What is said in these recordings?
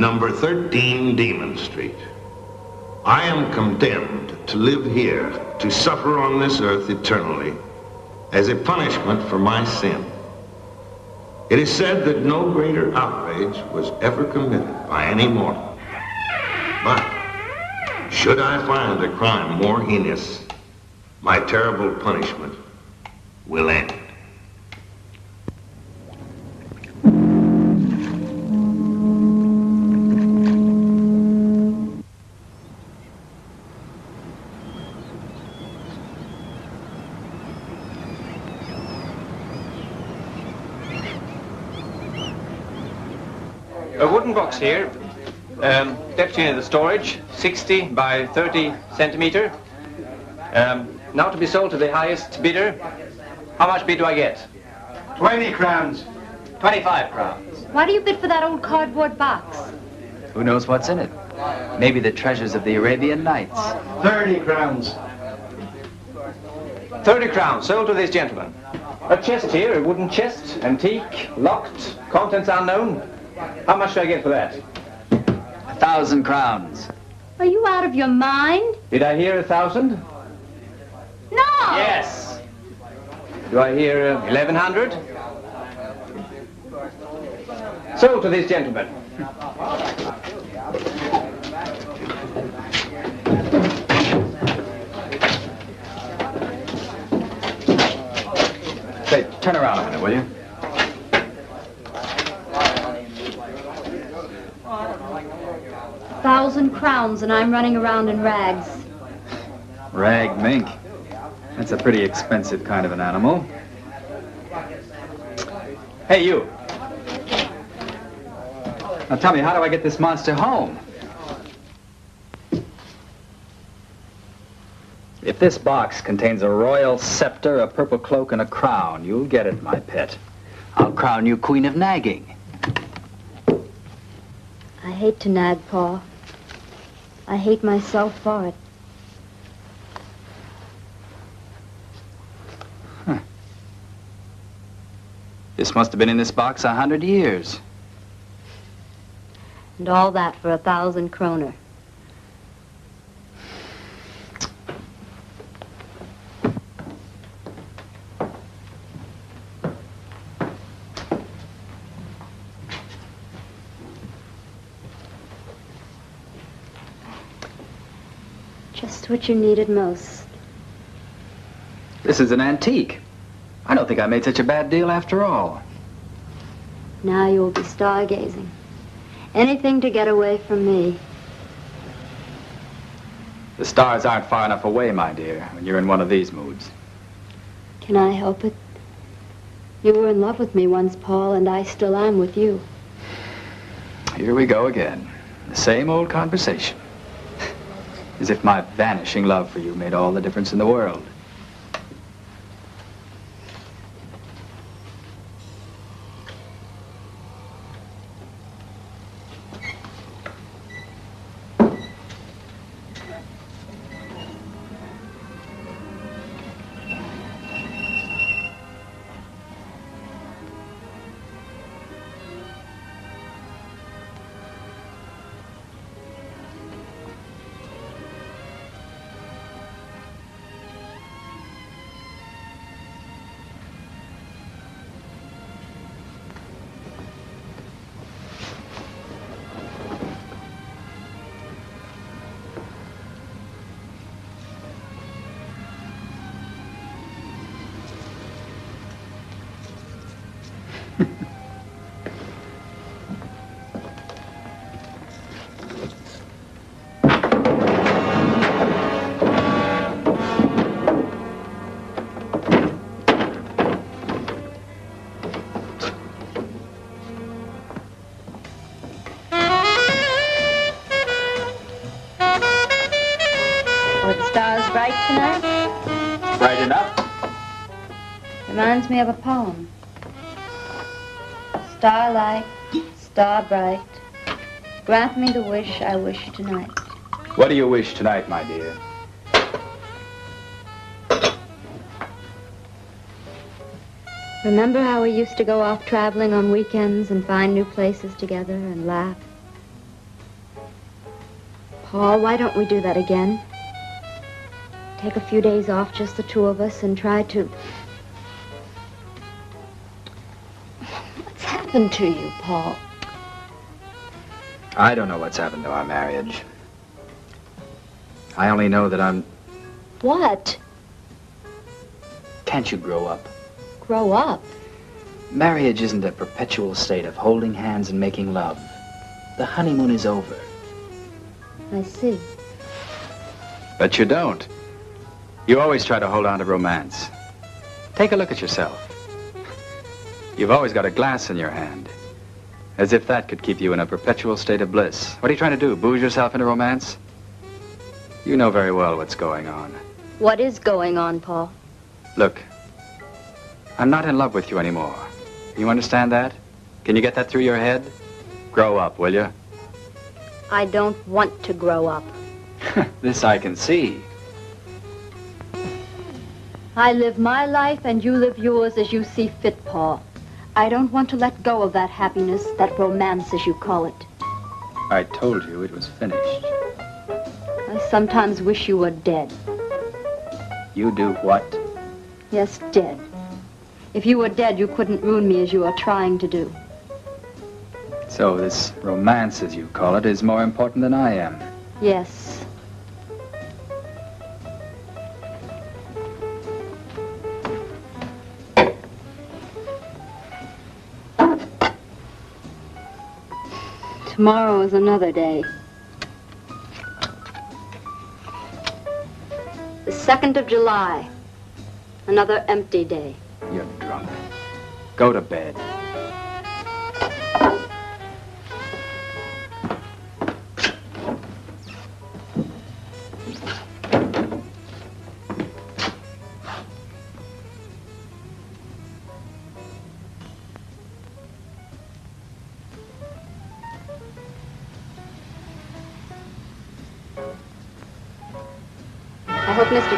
number 13 Demon Street. I am condemned to live here, to suffer on this earth eternally, as a punishment for my sin. It is said that no greater outrage was ever committed by any mortal. But should I find a crime more heinous, my terrible punishment will end. A wooden box here, um, deputy in the storage, 60 by 30 centimeter. Um, now to be sold to the highest bidder. How much bid do I get? 20 crowns. 25 crowns. Why do you bid for that old cardboard box? Who knows what's in it? Maybe the treasures of the Arabian Nights. 30 crowns. 30 crowns, sold to this gentleman. A chest here, a wooden chest, antique, locked, contents unknown. How much do I get for that? A thousand crowns. Are you out of your mind? Did I hear a thousand? No! Yes. Do I hear uh, 1100? Sold to this gentleman. Say, turn around a minute, will you? Thousand crowns and I'm running around in rags. Rag mink. That's a pretty expensive kind of an animal. Hey, you. Now tell me, how do I get this monster home? If this box contains a royal scepter, a purple cloak, and a crown, you'll get it, my pet. I'll crown you queen of nagging. I hate to nag, Paul. I hate myself for it. This must have been in this box a hundred years. And all that for a thousand kroner. Just what you needed most. This is an antique. I don't think I made such a bad deal after all. Now you will be stargazing. Anything to get away from me. The stars aren't far enough away, my dear, when you're in one of these moods. Can I help it? You were in love with me once, Paul, and I still am with you. Here we go again. The same old conversation. As if my vanishing love for you made all the difference in the world. Bright tonight? Bright enough? Reminds me of a poem. Starlight, star bright, grant me the wish I wish tonight. What do you wish tonight, my dear? Remember how we used to go off traveling on weekends and find new places together and laugh? Paul, why don't we do that again? Take a few days off, just the two of us, and try to... happened to you, Paul? I don't know what's happened to our marriage. I only know that I'm... What? Can't you grow up? Grow up. Marriage isn't a perpetual state of holding hands and making love. The honeymoon is over. I see. But you don't. You always try to hold on to romance. Take a look at yourself. You've always got a glass in your hand. As if that could keep you in a perpetual state of bliss. What are you trying to do, booze yourself into romance? You know very well what's going on. What is going on, Paul? Look, I'm not in love with you anymore. You understand that? Can you get that through your head? Grow up, will you? I don't want to grow up. this I can see. I live my life and you live yours as you see fit, Paul. I don't want to let go of that happiness, that romance, as you call it. I told you it was finished. I sometimes wish you were dead. You do what? Yes, dead. If you were dead, you couldn't ruin me as you are trying to do. So this romance, as you call it, is more important than I am. Yes. Tomorrow is another day. The 2nd of July. Another empty day. You're drunk. Go to bed.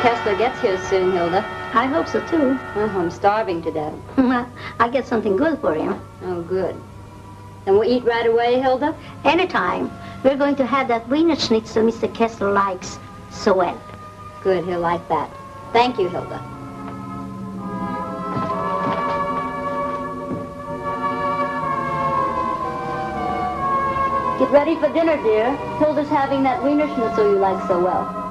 Kessler gets here soon, Hilda. I hope so too. Oh, I'm starving to death. I'll get something good for him. Oh, good. Then we'll eat right away, Hilda? Anytime. We're going to have that Wiener Schnitzel Mr. Kessler likes so well. Good, he'll like that. Thank you, Hilda. Get ready for dinner, dear. Hilda's having that Wiener Schnitzel you like so well.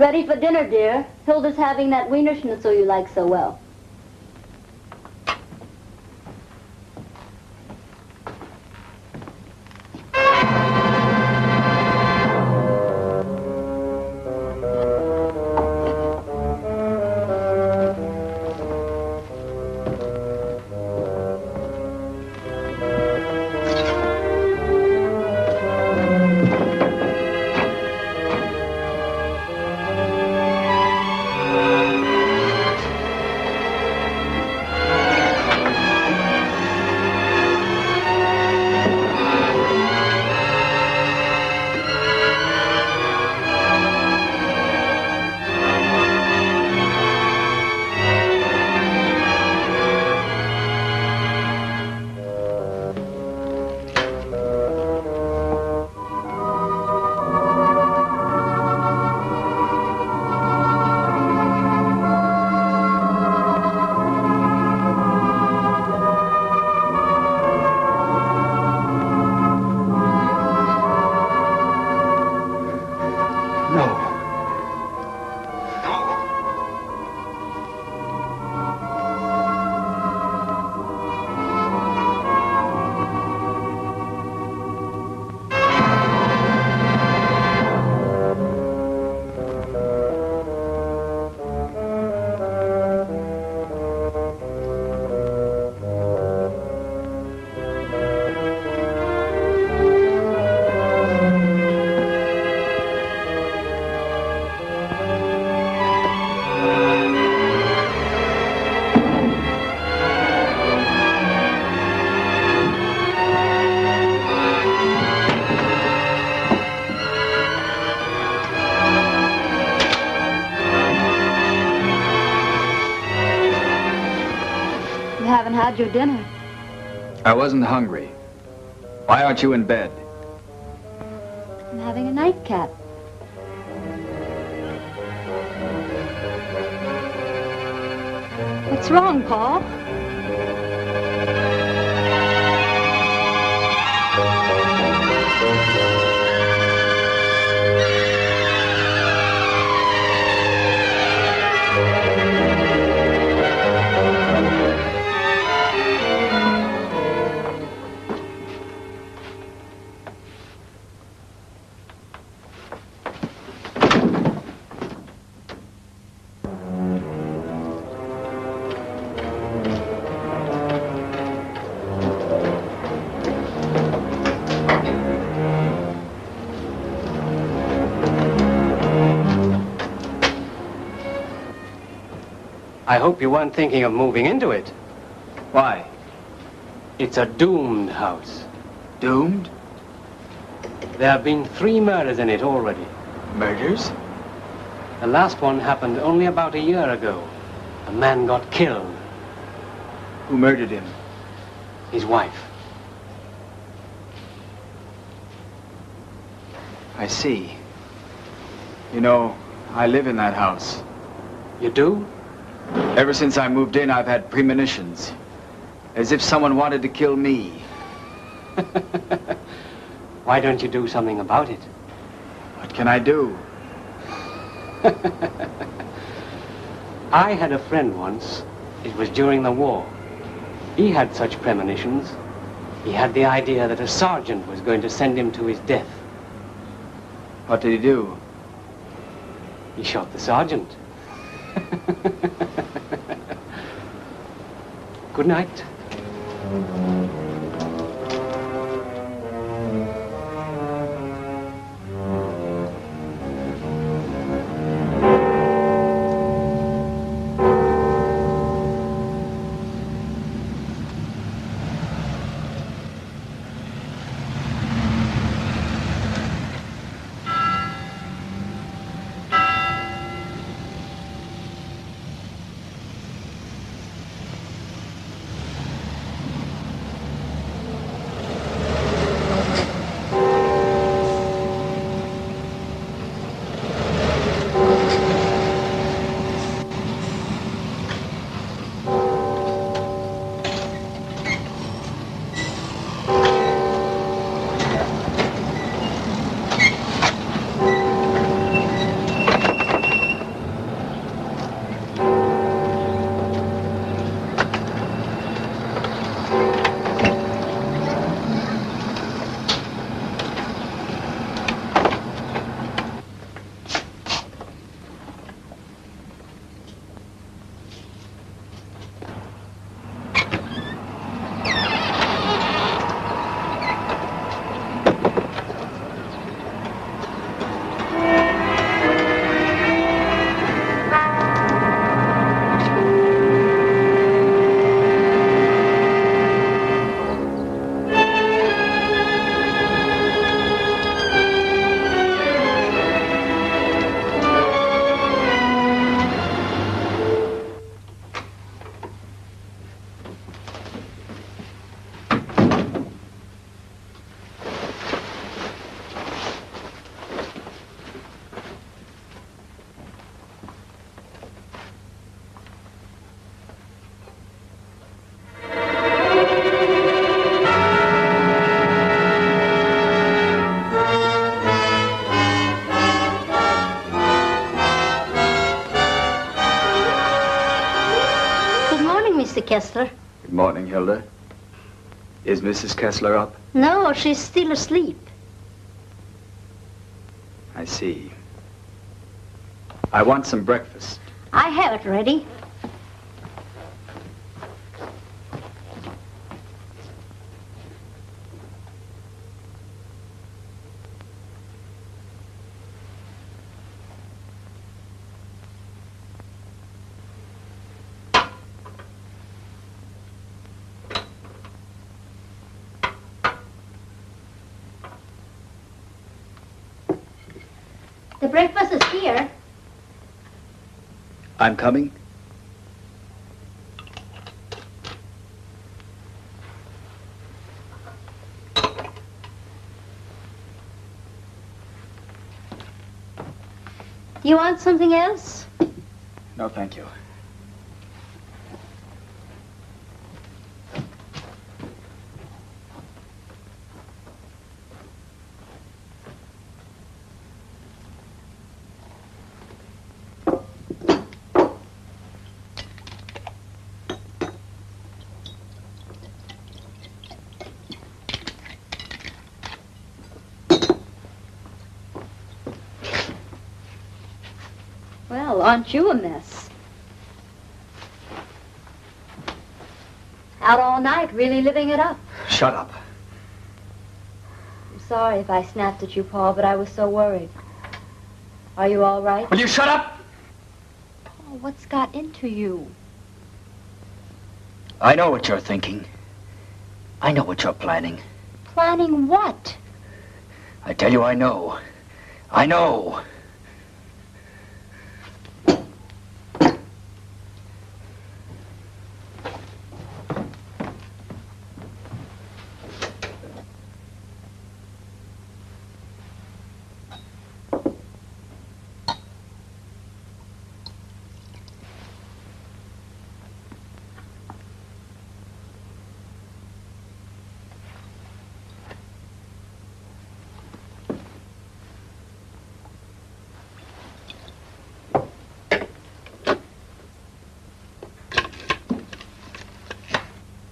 Ready for dinner, dear. Hilda's having that Wiener Schnitzel you like so well. Had your dinner. I wasn't hungry. Why aren't you in bed? I'm having a nightcap. What's wrong, Paul? I hope you weren't thinking of moving into it. Why? It's a doomed house. Doomed? There have been three murders in it already. Murders? The last one happened only about a year ago. A man got killed. Who murdered him? His wife. I see. You know, I live in that house. You do? Ever since I moved in, I've had premonitions. As if someone wanted to kill me. Why don't you do something about it? What can I do? I had a friend once. It was during the war. He had such premonitions. He had the idea that a sergeant was going to send him to his death. What did he do? He shot the sergeant. Good night. Kessler. Good morning, Hilda. Is Mrs. Kessler up? No, she's still asleep. I see. I want some breakfast. I have it ready. The breakfast is here. I'm coming. You want something else? No, thank you. Aren't you a mess? Out all night, really living it up. Shut up. I'm sorry if I snapped at you, Paul, but I was so worried. Are you all right? Will you shut up? Paul, what's got into you? I know what you're thinking. I know what you're planning. Planning what? I tell you, I know. I know.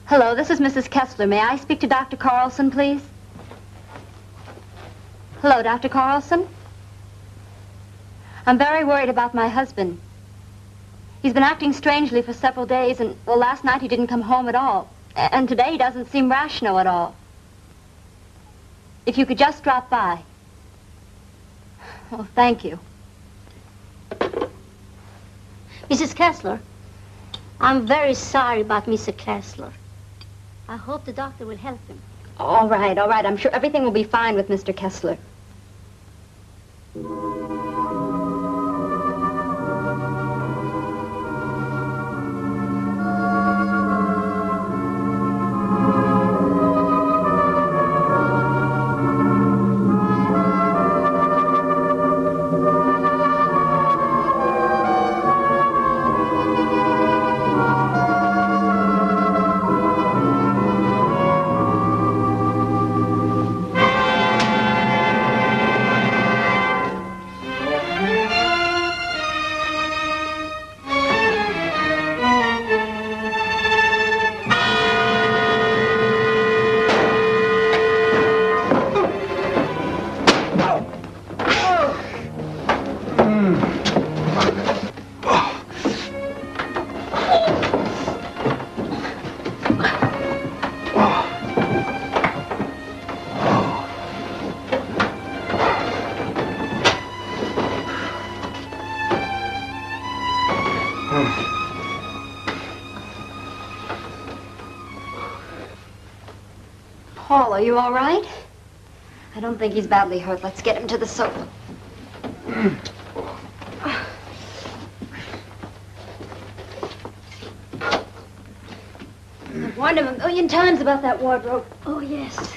Hello, this is Mrs. Kessler. May I speak to Dr. Carlson, please? Hello, Dr. Carlson? I'm very worried about my husband. He's been acting strangely for several days, and, well, last night he didn't come home at all. And today he doesn't seem rational at all. If you could just drop by. Oh, thank you. Mrs. Kessler, I'm very sorry about Mr. Kessler. I hope the doctor will help him. All right, all right. I'm sure everything will be fine with Mr. Kessler. Are you all right? I don't think he's badly hurt. Let's get him to the sofa. I've warned him a million times about that wardrobe. Oh, yes.